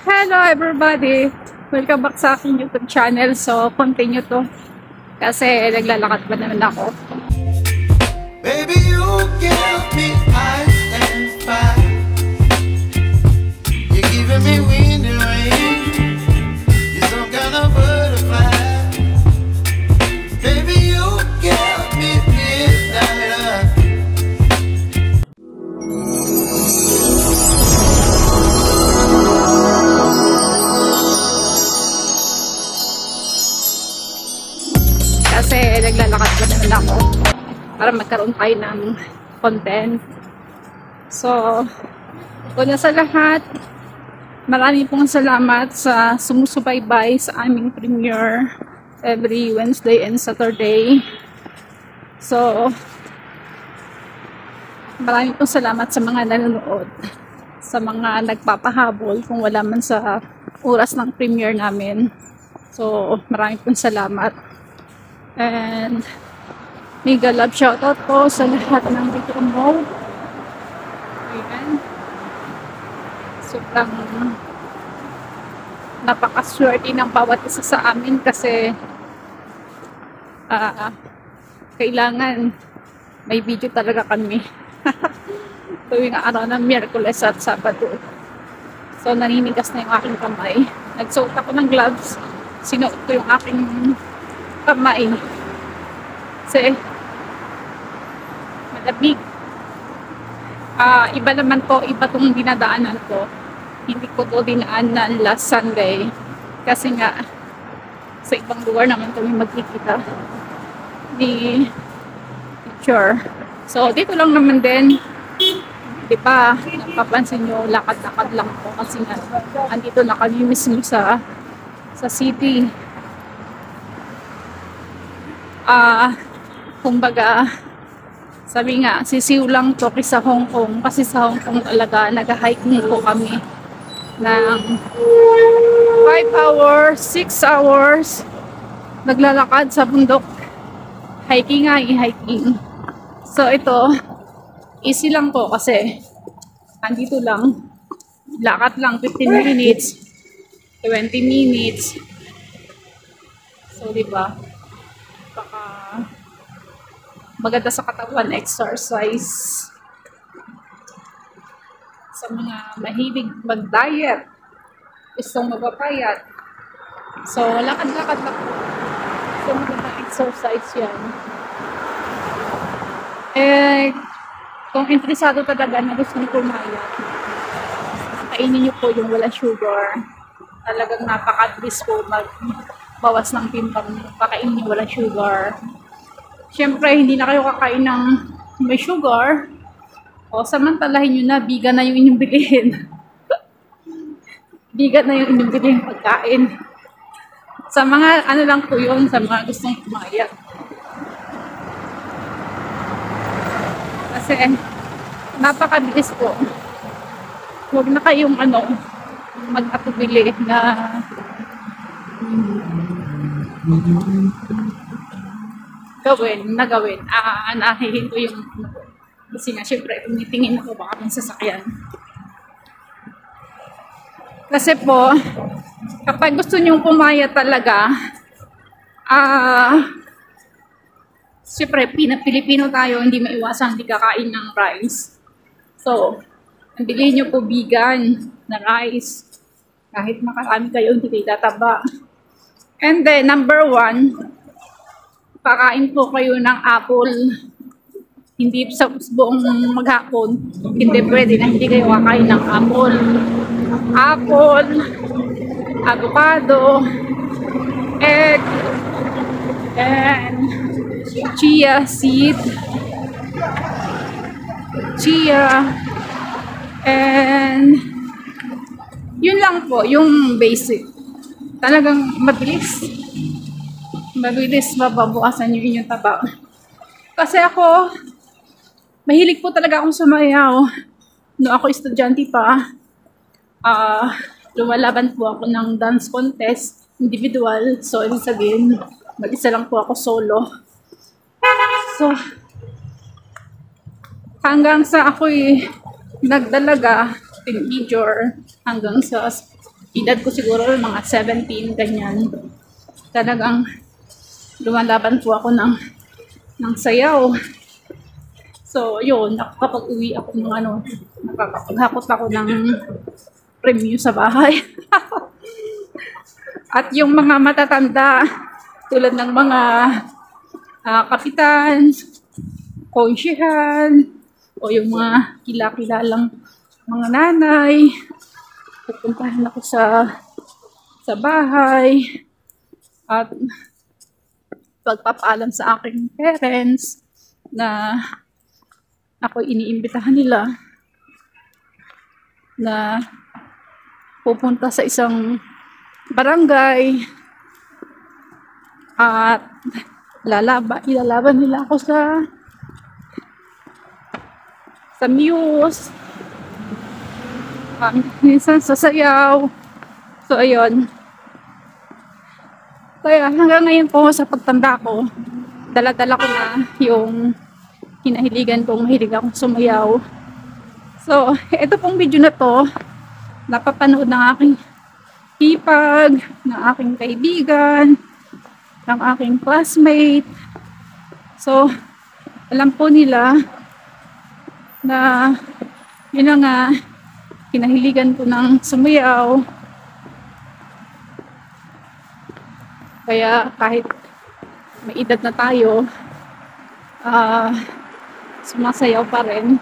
Hello everybody! Welcome back sa aking YouTube channel. So, continue to. Kasi naglalakad pa naman ako. Baby, you give me Para magkaroon tayo ng content. So, una sa lahat, marami pong salamat sa sumusubaybay sa aming premiere every Wednesday and Saturday. So, marami pong salamat sa mga nanonood, sa mga nagpapahabol kung wala man sa oras ng premiere namin. So, marami pong salamat. And, mega love shoutout po sa lahat ng dito mo. Ayan. Sobrang napakaswerte ng bawat isa sa amin kasi ah kailangan may video talaga kami. Tuwing araw ng Miyerkules at Sabado. So, naninigas na yung aking kamay. Nagsuot ako ng gloves. Sinuot ko yung aking kamay. Kasi, malamig. Ah, iba naman po, iba tong dinadaanan ko. Hindi ko to dinaanan last Sunday. Kasi nga, sa ibang lugar naman kami magkikita ni teacher. So, dito lang naman din, di ba, napapansin nyo, lakad-lakad lang po kasi nga, andito na kami mismo sa sa city. Ah, kumbaga, sabi nga, sisiw lang to kisa Hong Kong. Kasi sa Hong Kong talaga, nag-hiking po kami ng 5 hours, 6 hours, naglalakad sa bundok. Hiking nga, hiking. So, ito, easy lang po kasi andito lang. Lakad lang, 15 minutes, 20 minutes. So, di ba? Maganda sa katawan, exercise. Sa mga mahilig mag-diet, gustong magpapayat. So, lakad-lakad lang. So, magandang exercise yan. Eh, kung interesado talaga na gusto nyo pumayat, kainin nyo po yung wala sugar. Talagang napaka-bilis po magbawas ng timbang. Pakainin nyo wala sugar. Siyempre, hindi na kayo kakain ng may sugar. O, samantalahin nyo na, biga na yung inyong bilihin. biga na yung inyong bilihin pagkain. Sa mga, ano lang po yun, sa mga gustong pumayat. Kasi, napakabilis po. Huwag na kayong, ano, mag-atubili na gawin, na gawin. Ah, anahihin ko yung. Kasi nga, syempre, tumitingin ako baka may sasakyan. Kasi po, kapag gusto nyong pumaya talaga, ah, syempre, Pina-Pilipino tayo, hindi maiwasan, hindi kakain ng rice. So, bilhin nyo po vegan na rice. Kahit makarami kayo, hindi kayo tataba. And then, number one, pakain po kayo ng apple. Hindi sa buong maghapon. Hindi pwede na hindi kayo kakain ng apple. Apple, avocado, egg, and chia seed, chia, and yun lang po, yung basic. Talagang mabilis mabilis mababawasan yung inyong taba. Kasi ako, mahilig po talaga akong sumayaw. No ako estudyante pa, ah lumalaban po ako ng dance contest, individual. So, ibig sabihin, mag-isa lang po ako solo. So, hanggang sa ako'y nagdalaga, teenager hanggang sa edad ko siguro mga 17, ganyan. Talagang lumalaban po ako ng, ng sayaw. So, yun, nakakapag-uwi ako ng ano, nakakapaghakot ako ng premyo sa bahay. At yung mga matatanda, tulad ng mga ah, kapitan, konsyahan, o yung mga kila-kilalang mga nanay, pupuntahan ako sa sa bahay at pagpapaalam sa aking parents na ako iniimbitahan nila na pupunta sa isang barangay at lalaba, ilalaban nila ako sa sa muse. Um, minsan sa sayaw. So ayun kaya hanggang ngayon po sa pagtanda ko dala-dala ko na yung kinahiligan kong mahilig akong sumayaw so ito pong video na to napapanood ng aking hipag, ng aking kaibigan, ng aking classmate. So, alam po nila na yun na nga, kinahiligan ko ng sumayaw. Kaya kahit may edad na tayo, ah sumasayaw pa rin.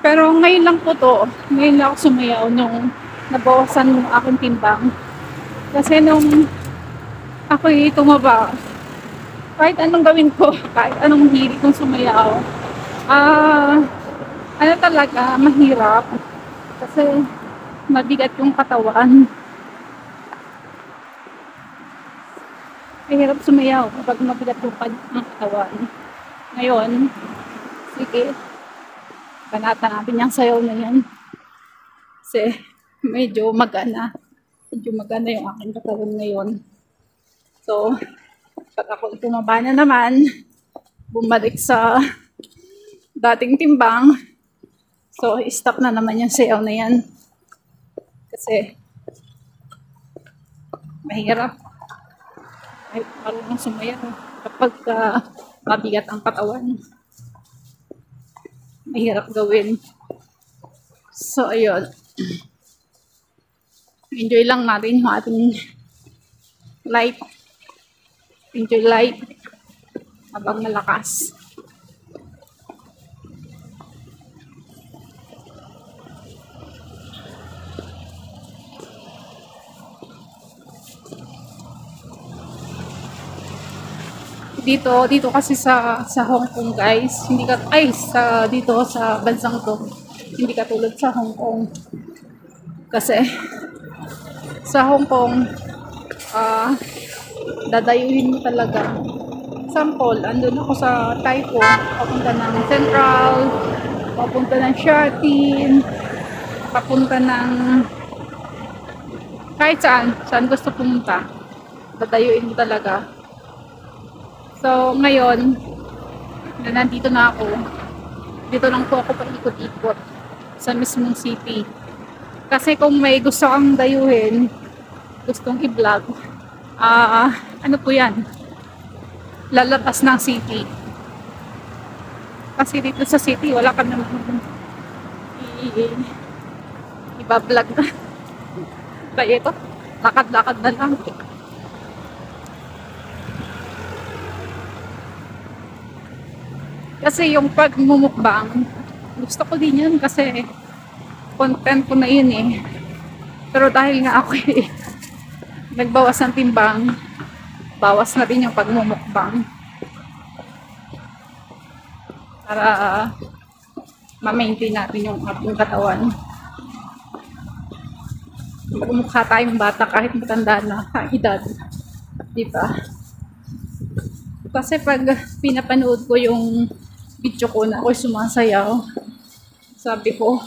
Pero ngayon lang po to, ngayon lang ako sumayaw nung nabawasan yung aking timbang. Kasi nung ako'y tumaba, kahit anong gawin ko, kahit anong hilig kong sumayaw, ah, ano talaga, mahirap. Kasi mabigat yung katawan. Mahirap sumayaw kapag mabigat yung ang katawan. Ngayon, sige, banata natin yung sayaw na yan. Kasi medyo magana. Medyo magana yung aking katawan ngayon. So, pag ako tumaba na naman, bumalik sa dating timbang, so stop na naman yung sayaw na yan. Kasi, mahirap. Kahit marunong sumayaw. Kapag ah, mabigat ang katawan, mahirap gawin. So, ayun. Enjoy lang natin yung ating light. Enjoy light habang malakas. Dito dito kasi sa sa Hong Kong guys. Hindi ka ay sa dito sa bansang to. Hindi katulad sa Hong Kong. Kasi sa Hong Kong ah dadayuhin mo talaga. Sample andun ako sa Taiko papunta ng Central papunta ng Shatin papunta ng kahit saan saan gusto pumunta dadayuin mo talaga So, ngayon, na nandito na ako, dito lang po ako paikot-ikot sa mismong city. Kasi kung may gusto kang dayuhin, gustong i-vlog, ah, ano po yan? Lalabas ng city. Kasi dito sa city, wala ka naman i- iba-vlog na. Kaya ito, lakad-lakad na lang. Kasi yung pagmumukbang, gusto ko din yun kasi content ko na yun eh. Pero dahil nga ako eh, nagbawas ng timbang, bawas na din yung pagmumukbang. Para ma-maintain natin yung ating katawan. Magmukha tayong bata kahit matanda na ang edad. Diba? Kasi pag pinapanood ko yung video ko na ako'y sumasayaw, sabi ko,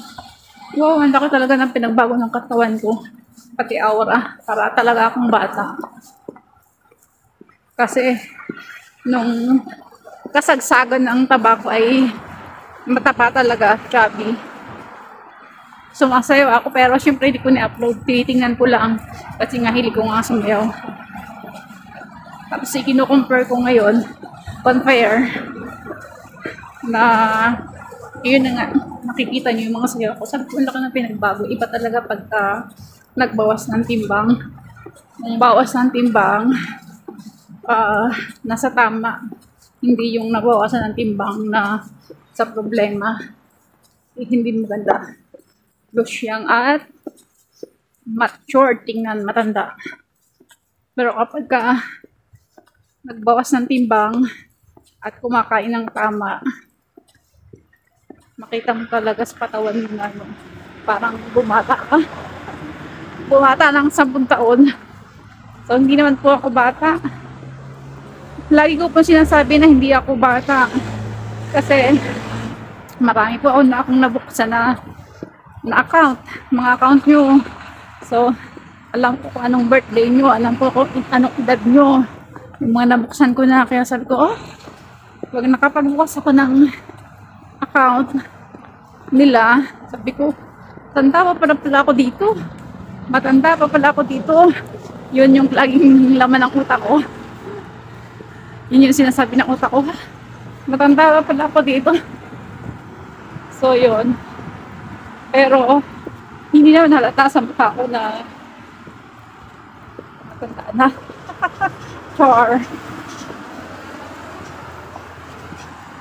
wow, ang laki talaga ng pinagbago ng katawan ko. Pati aura, para talaga akong bata. Kasi, nung kasagsagan ng tabako ay mataba talaga, chubby. sumasayaw ako pero syempre hindi ko ni-upload. Tinitingnan ko lang kasi nga hilig ko nga sumayaw. Tapos i-compare ko ngayon, compare, na yun na nga, nakikita niyo yung mga sayaw ko. Sabi ko, ang laki ng pinagbago. Iba talaga pagka nagbawas ng timbang. Nung bawas ng timbang, ah, nasa tama. Hindi yung nabawasan ng timbang na sa problema. Eh, hindi maganda. Lusyang at mature, tingnan, matanda. Pero kapag ka nagbawas ng timbang at kumakain ng tama, makita mo talaga sa patawan mo na ano, parang bumata ka. Bumata ng 10 taon. So, hindi naman po ako bata. Lagi ko po sinasabi na hindi ako bata. Kasi, marami po ako na akong nabuksan na, na account. Mga account nyo. So, alam ko kung anong birthday nyo. Alam ko kung anong edad nyo. Yung mga nabuksan ko na. Kaya sabi ko, oh, pag nakapagbukas ako ng account nila, sabi ko, tanda pa pala pala ako dito. Matanda pa pala ako dito. Yun yung laging laman ng utak ko. Yun yung sinasabi ng utak ko. Matanda pa pala ako dito. So, yun. Pero, hindi naman halata sa mukha ko na matanda na. Char.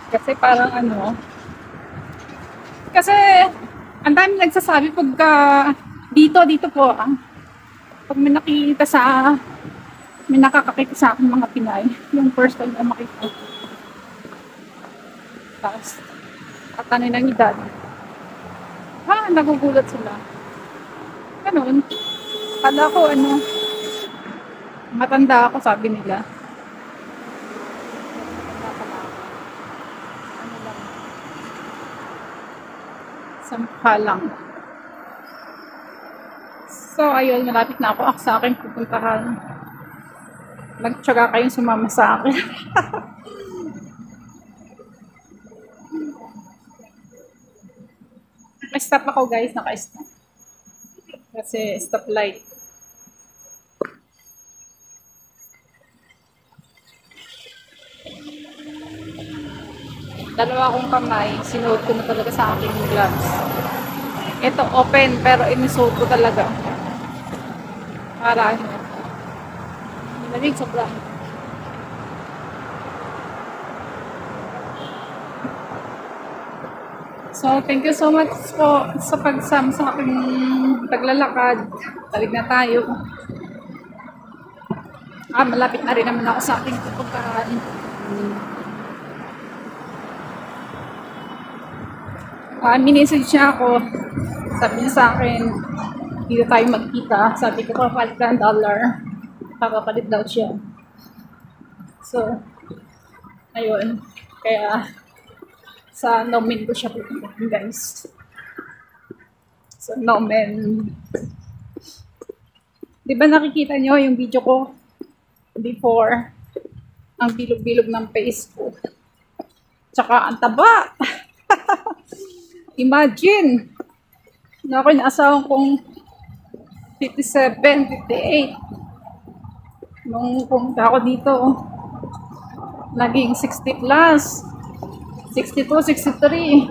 Kasi parang ano, kasi ang dami nagsasabi pagka dito, dito po ah. Pag may nakikita sa may nakakakita sa akin mga Pinay, yung first time na makita. Tapos, tatanay ng edad. Ha, nagugulat sila. Ganun. Kala ko ano, matanda ako sabi nila. Matanda pala ako. Ano lang. Sa mukha lang. So, ayun, malapit na ako ak sa akin pupuntahan. Nagtsaga kayong sumama sa akin. Naka-stop ako guys, naka-stop. Kasi stop light. Dalawa akong kamay, sinuot ko na talaga sa aking gloves. Ito open, pero inisuot ko talaga. Para ano. Sobra. So, thank you so much po sa pagsama sa aking paglalakad. Talig na tayo. Ah, malapit na rin naman ako sa aking pupuntahan. Ah, minisage niya ako. Sabi niya sa akin, dito tayo magkita. Sabi ko, papalit ng dollar. Papapalit daw siya. So, ayun. Kaya, sa Nomen ko siya pupuntahan, guys. Sa Nomen. Di ba nakikita nyo yung video ko before? Ang bilog-bilog ng face ko. Tsaka ang taba. Imagine, na ako yung asawang kong 57, 58. Nung pumunta ako dito, naging 60 plus. 62, 63.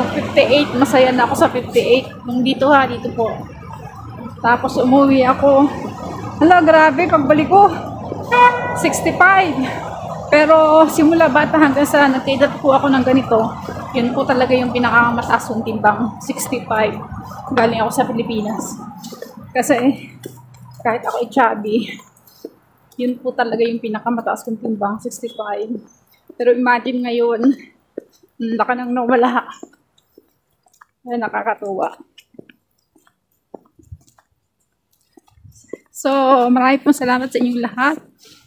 Yung 58, masaya na ako sa 58. Nung dito ha, dito po. Tapos umuwi ako. Hala, grabe, pagbalik ko. 65. Pero simula bata hanggang sa nagtidat po ako ng ganito, yun po talaga yung pinakamataas kong timbang, 65. Galing ako sa Pilipinas. Kasi kahit ako chubby, yun po talaga yung pinakamataas kong timbang, 65. Pero imagine ngayon, laka nang nawala. Ay, nakakatuwa. So, marami pong salamat sa inyong lahat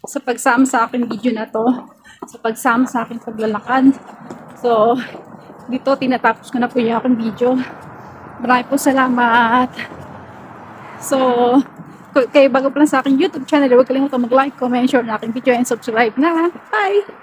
sa pagsama sa akin video na to, sa pagsama sa akin paglalakad. So, dito tinatapos ko na po yung aking video. Marami pong salamat. So, kayo bago pa lang sa aking YouTube channel, huwag kalimutan mag-like, comment, share na aking video, and subscribe na. Bye!